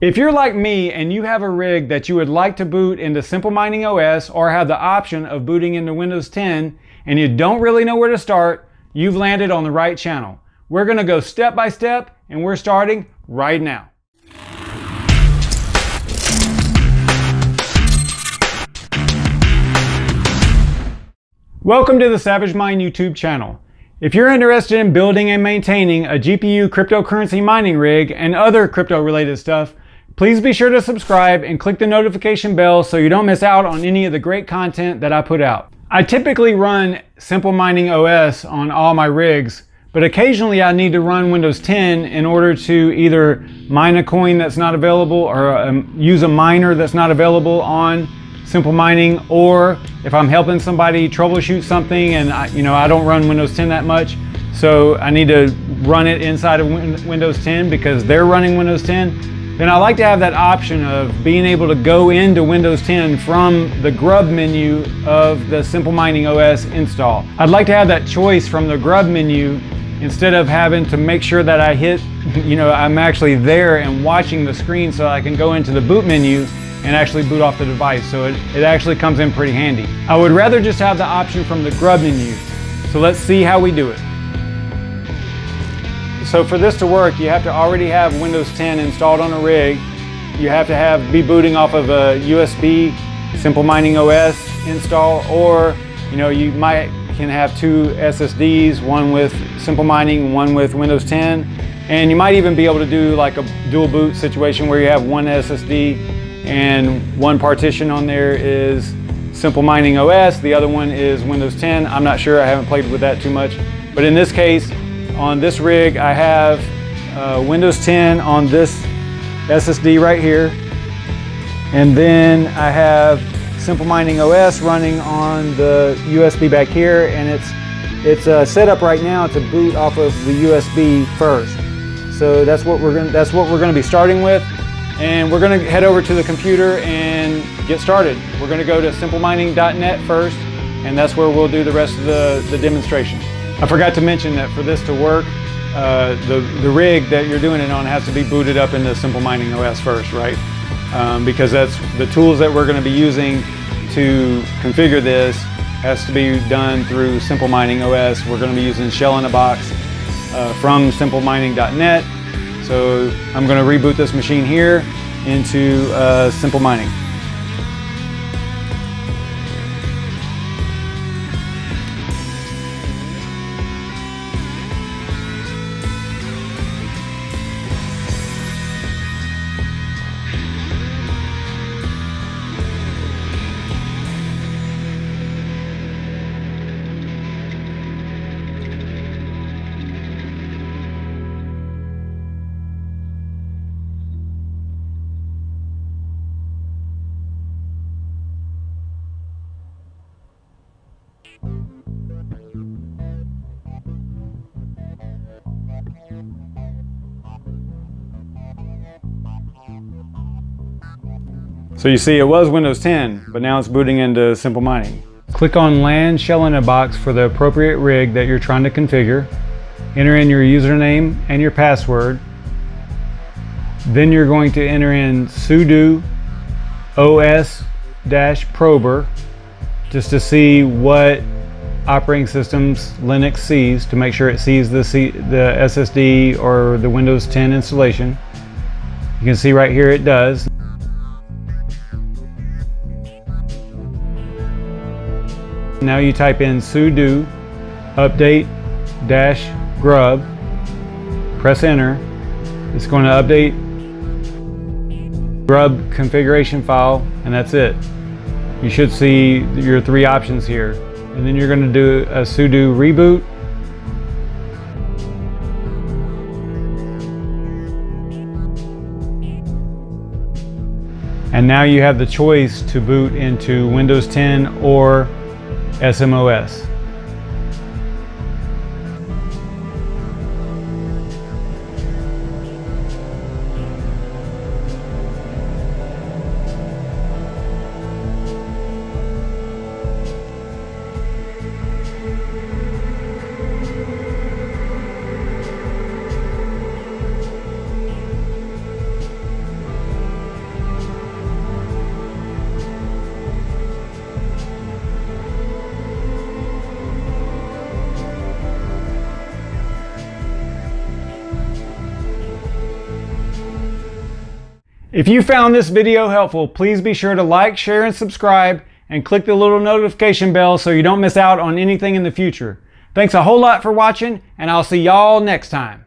If you're like me and you have a rig that you would like to boot into Simple Mining OS or have the option of booting into Windows 10 and you don't really know where to start, you've landed on the right channel. We're going to go step by step and we're starting right now. Welcome to the Savage Mine YouTube channel. If you're interested in building and maintaining a GPU cryptocurrency mining rig and other crypto related stuff, Please be sure to subscribe and click the notification bell so you don't miss out on any of the great content that I put out. I typically run Simple Mining OS on all my rigs, but occasionally I need to run Windows 10 in order to either mine a coin that's not available or um, use a miner that's not available on Simple Mining, or if I'm helping somebody troubleshoot something and I, you know I don't run Windows 10 that much, so I need to run it inside of Windows 10 because they're running Windows 10 then I like to have that option of being able to go into Windows 10 from the grub menu of the Simple Mining OS install. I'd like to have that choice from the grub menu instead of having to make sure that I hit, you know, I'm actually there and watching the screen so I can go into the boot menu and actually boot off the device. So it, it actually comes in pretty handy. I would rather just have the option from the grub menu. So let's see how we do it. So for this to work, you have to already have Windows 10 installed on a rig. You have to have be booting off of a USB Simple Mining OS install, or you know you might can have two SSDs, one with Simple Mining, one with Windows 10, and you might even be able to do like a dual boot situation where you have one SSD and one partition on there is Simple Mining OS, the other one is Windows 10. I'm not sure, I haven't played with that too much, but in this case, on this rig, I have uh, Windows 10 on this SSD right here. And then I have Simple Mining OS running on the USB back here. And it's, it's uh, set up right now to boot off of the USB first. So that's what we're gonna, that's what we're gonna be starting with. And we're gonna head over to the computer and get started. We're gonna go to simplemining.net first, and that's where we'll do the rest of the, the demonstration. I forgot to mention that for this to work, uh, the, the rig that you're doing it on has to be booted up into Simple Mining OS first, right? Um, because that's the tools that we're going to be using to configure this has to be done through Simple Mining OS. We're going to be using Shell in a Box uh, from simplemining.net. So I'm going to reboot this machine here into uh, Simple Mining. So you see it was Windows 10, but now it's booting into Simple Mining. Click on LAN Shell in a Box for the appropriate rig that you're trying to configure. Enter in your username and your password. Then you're going to enter in sudo os-prober just to see what operating systems Linux sees to make sure it sees the, C the SSD or the Windows 10 installation. You can see right here it does. Now you type in sudo update dash grub, press enter. It's going to update grub configuration file and that's it. You should see your three options here. And then you're going to do a sudo reboot And now you have the choice to boot into Windows 10 or SMOS. If you found this video helpful, please be sure to like, share, and subscribe, and click the little notification bell so you don't miss out on anything in the future. Thanks a whole lot for watching, and I'll see y'all next time.